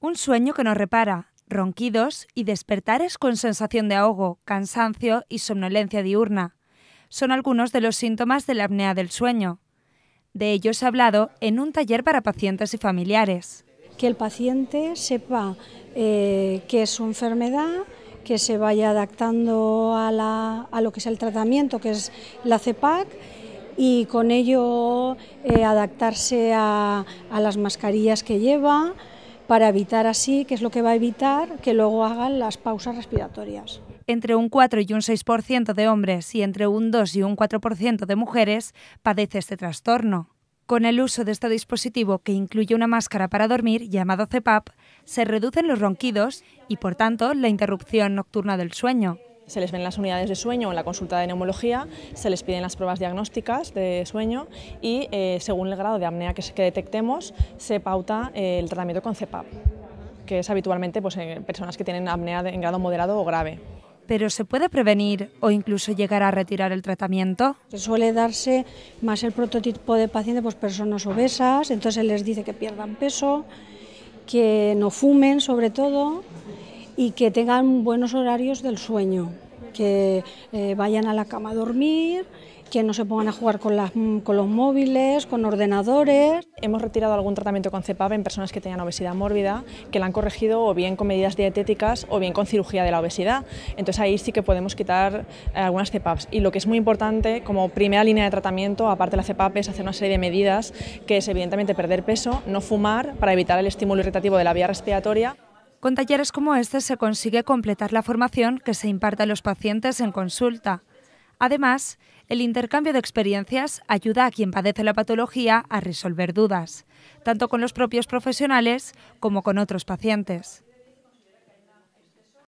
Un sueño que no repara, ronquidos y despertares con sensación de ahogo, cansancio y somnolencia diurna. Son algunos de los síntomas de la apnea del sueño. De ellos he hablado en un taller para pacientes y familiares. Que el paciente sepa eh, qué es su enfermedad, que se vaya adaptando a, lo que es el tratamiento, que es la CEPAC, y con ello eh, adaptarse a las mascarillas que lleva, para evitar así, que es lo que va a evitar que luego hagan las pausas respiratorias. Entre un 4 y un 6% de hombres y entre un 2 y un 4% de mujeres padece este trastorno. Con el uso de este dispositivo, que incluye una máscara para dormir llamado CPAP, se reducen los ronquidos y, por tanto, la interrupción nocturna del sueño se les ven las unidades de sueño en la consulta de neumología, se les piden las pruebas diagnósticas de sueño y eh, según el grado de apnea que, detectemos se pauta eh, el tratamiento con CEPAP, que es habitualmente pues, en personas que tienen apnea en grado moderado o grave. ¿Pero se puede prevenir o incluso llegar a retirar el tratamiento? Suele darse más el prototipo de paciente, pues personas obesas, entonces se les dice que pierdan peso, que no fumen sobre todo y que tengan buenos horarios del sueño, que eh, vayan a la cama a dormir, que no se pongan a jugar con, las, con, los móviles, con ordenadores. Hemos retirado algún tratamiento con CEPAP en personas que tenían obesidad mórbida, que la han corregido o bien con medidas dietéticas o bien con cirugía de la obesidad. Entonces ahí sí que podemos quitar eh, algunas CEPAPs. Y lo que es muy importante como primera línea de tratamiento, aparte de la CEPAP, es hacer una serie de medidas, que es evidentemente perder peso, no fumar para evitar el estímulo irritativo de la vía respiratoria. Con talleres como este se consigue completar la formación que se imparte a los pacientes en consulta. Además, el intercambio de experiencias ayuda a quien padece la patología a resolver dudas, tanto con los propios profesionales como con otros pacientes.